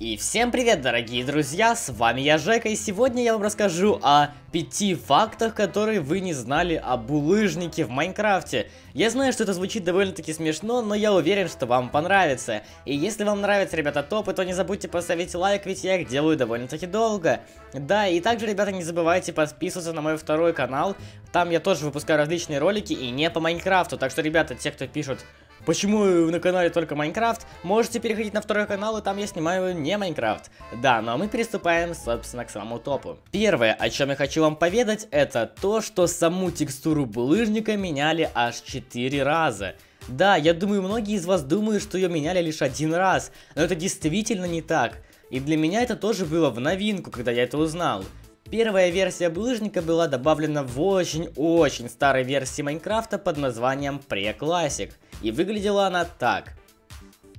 И всем привет, дорогие друзья, с вами я Жека, и сегодня я вам расскажу о пяти фактах, которые вы не знали о булыжнике в Майнкрафте. Я знаю, что это звучит довольно-таки смешно, но я уверен, что вам понравится. И если вам нравятся, ребята, топы, то не забудьте поставить лайк, ведь я их делаю довольно-таки долго. Да, и также, ребята, не забывайте подписываться на мой второй канал, там я тоже выпускаю различные ролики и не по Майнкрафту, так что, ребята, те, кто пишут Почему на канале только Майнкрафт? Можете переходить на второй канал, и там я снимаю не Майнкрафт. Да, но мы приступаем, собственно, к самому топу. Первое, о чем я хочу вам поведать, это то, что саму текстуру булыжника меняли аж 4 раза. Да, я думаю, многие из вас думают, что ее меняли лишь один раз, но это действительно не так. И для меня это тоже было в новинку, когда я это узнал. Первая версия булыжника была добавлена в очень-очень старой версии Майнкрафта под названием Pre-Classic. И выглядела она так.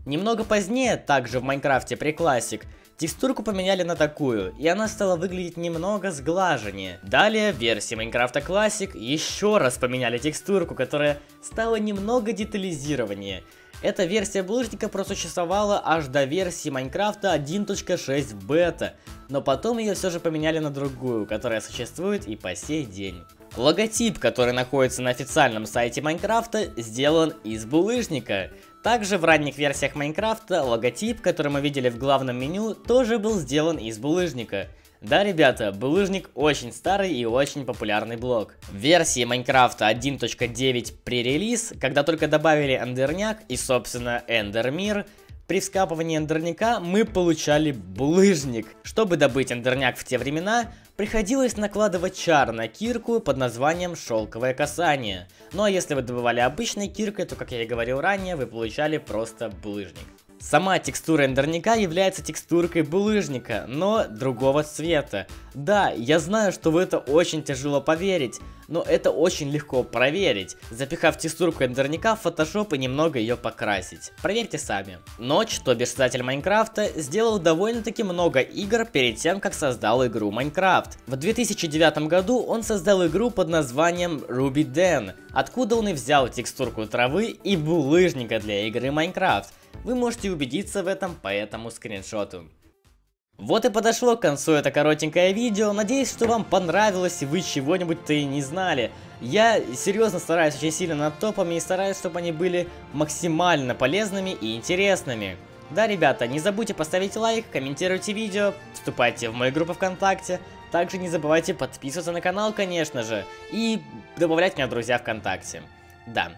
Немного позднее, также в Майнкрафте Pre-Classic, текстурку поменяли на такую, и она стала выглядеть немного сглаженнее. Далее в версии Майнкрафта Classic еще раз поменяли текстурку, которая стала немного детализированнее. Эта версия булыжника просуществовала аж до версии Майнкрафта 1.6 бета, но потом ее все же поменяли на другую, которая существует и по сей день. Логотип, который находится на официальном сайте Майнкрафта, сделан из булыжника. Также в ранних версиях Майнкрафта логотип, который мы видели в главном меню, тоже был сделан из булыжника. Да, ребята, булыжник очень старый и очень популярный блок. В версии Майнкрафта 1.9 пререлиз, когда только добавили эндерняк и, собственно, эндермир, при вскапывании эндерняка мы получали булыжник. Чтобы добыть эндерняк в те времена, приходилось накладывать чар на кирку под названием шелковое касание. Ну а если вы добывали обычной киркой, то, как я и говорил ранее, вы получали просто булыжник. Сама текстура эндерника является текстуркой булыжника, но другого цвета. Да, я знаю, что в это очень тяжело поверить, но это очень легко проверить, запихав текстурку эндерника в Photoshop и немного ее покрасить. Проверьте сами. Ночь, то бишь создатель Майнкрафта, сделал довольно-таки много игр перед тем, как создал игру Майнкрафт. В 2009 году он создал игру под названием Ruby Den, откуда он и взял текстурку травы и булыжника для игры Майнкрафт. Вы можете убедиться в этом по этому скриншоту. Вот и подошло к концу это коротенькое видео, надеюсь, что вам понравилось и вы чего-нибудь-то и не знали. Я серьезно стараюсь очень сильно над топами и стараюсь, чтобы они были максимально полезными и интересными. Да, ребята, не забудьте поставить лайк, комментируйте видео, вступайте в мою группу ВКонтакте, также не забывайте подписываться на канал, конечно же, и добавлять меня в друзья ВКонтакте. Да.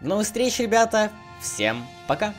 До новых встреч, ребята, всем пока!